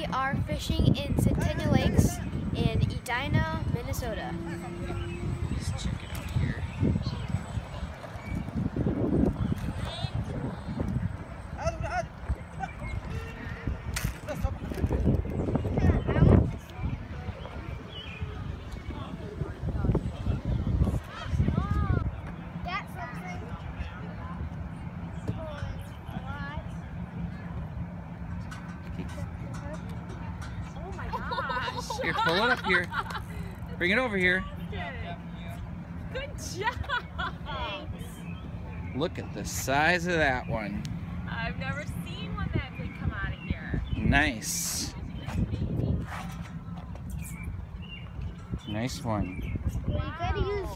We are fishing in Centennial Lakes in Edina, Minnesota. Let's check it out here. My gosh. Here, pull it up here. Bring it over here. Good job. Look at the size of that one. I've never seen one that big come out of here. Nice. Nice one. You gotta use.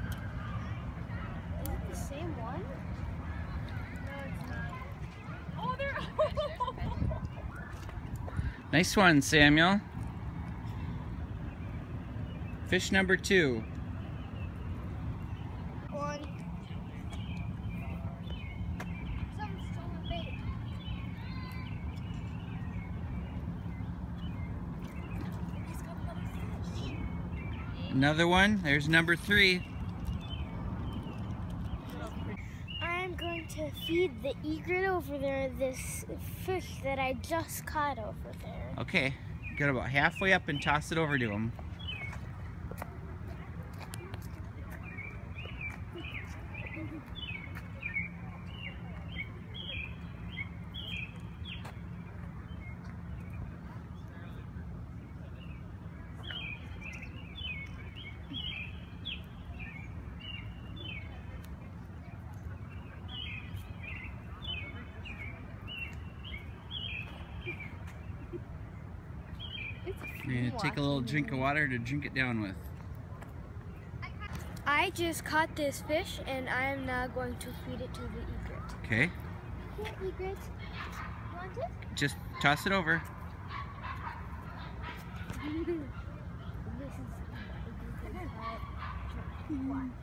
Is it the same one? Oh, they're. Nice one, Samuel. Fish number two. One. Someone's stolen bait. Another one. There's number three. I'm going to feed the egret over there this fish that I just caught over there. Okay. Get about halfway up and toss it over to him. You're gonna take a little drink of water to drink it down with. I just caught this fish and I am now going to feed it to the egret. Okay. Here, egret. Want it? Just toss it over. this is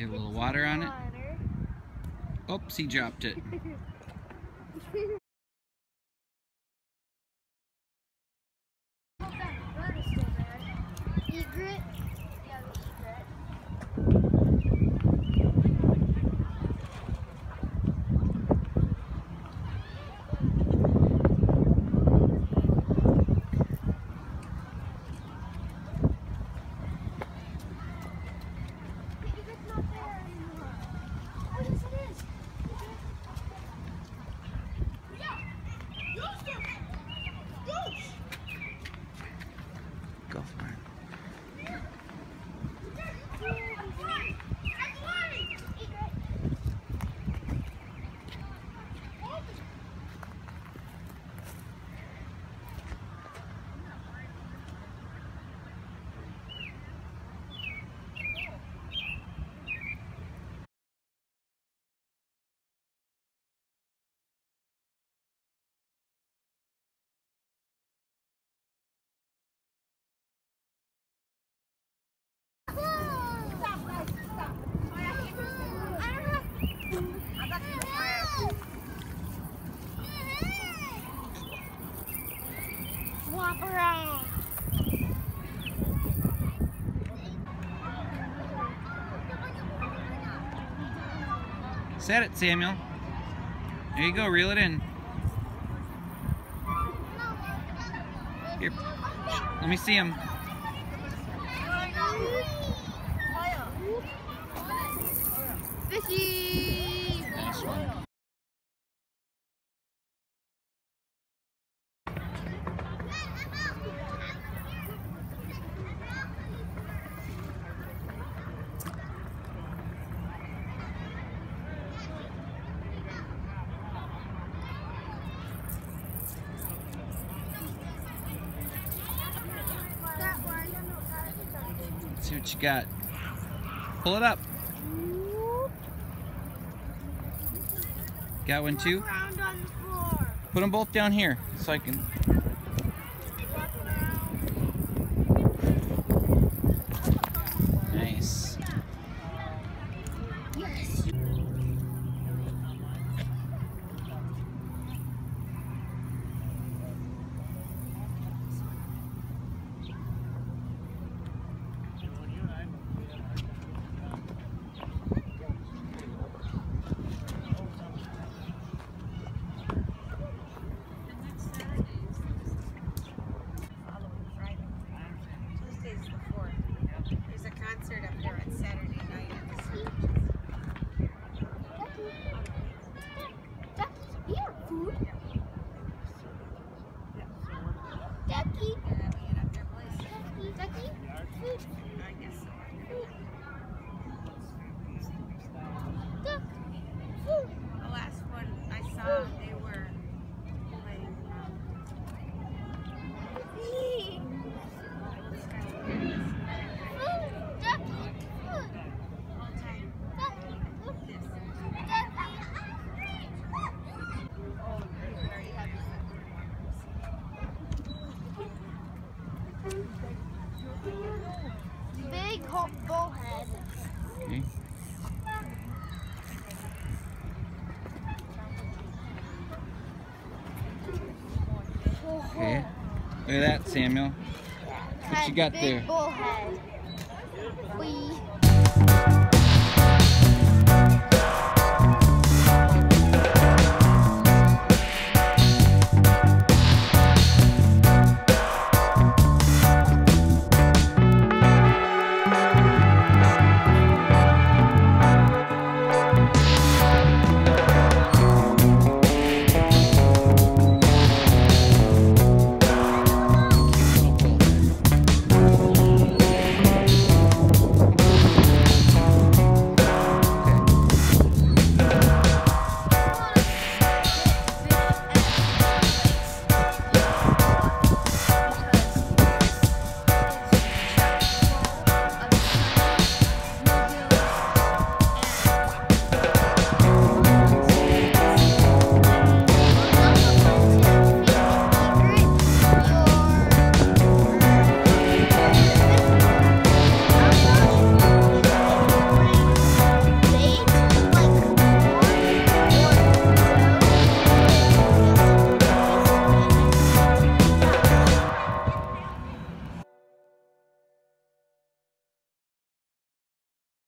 Get a little water on it. Oops, he dropped it. Egret. Yeah, the egret. The egret's not there anymore. Oh, yes, it is. Go for it. Swap around. Set it, Samuel. There you go, reel it in. Here, let me see him. Fishy! What you got. Pull it up. Got one too? Put them both down here so I can. Nice. Yes. Look at that, Samuel. What you got there? bullhead.